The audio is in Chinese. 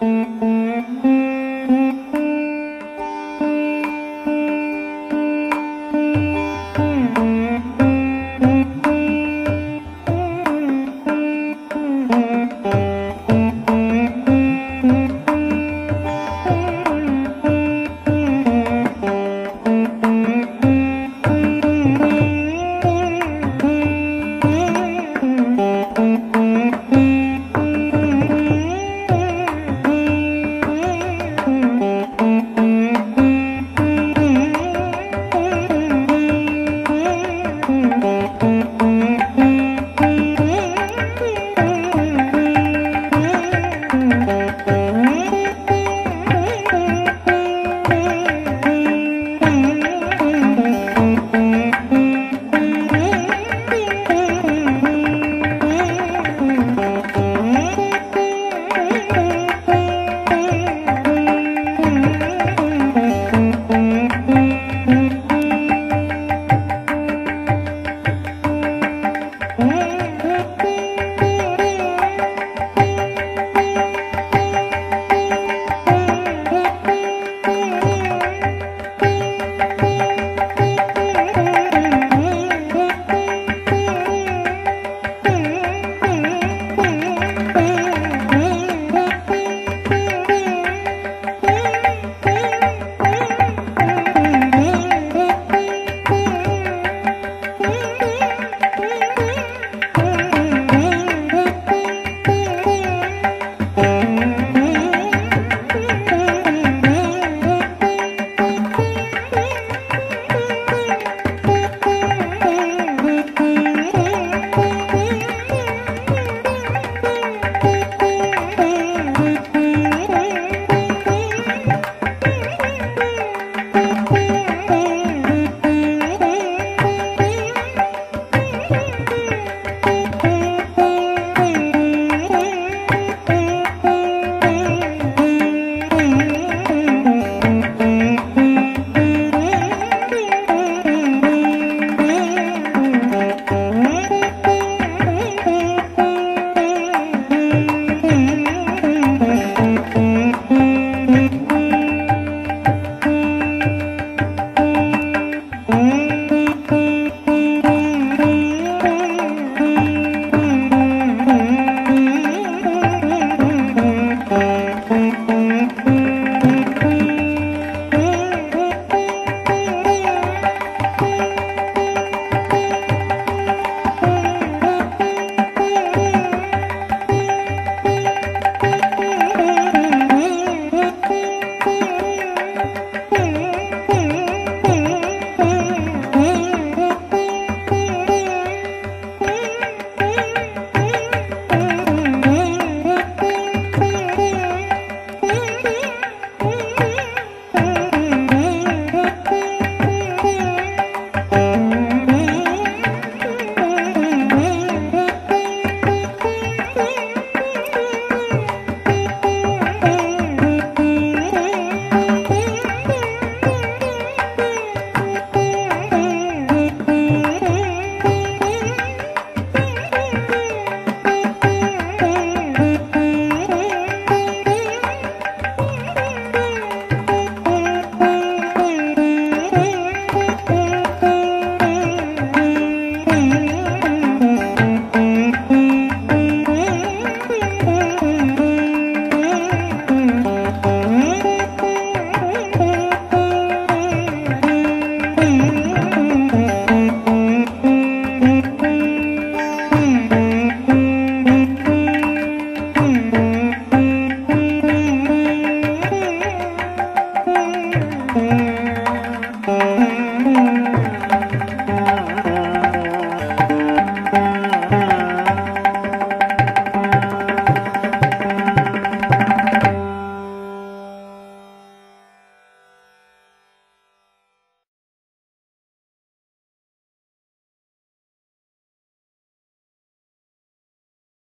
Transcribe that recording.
嗯嗯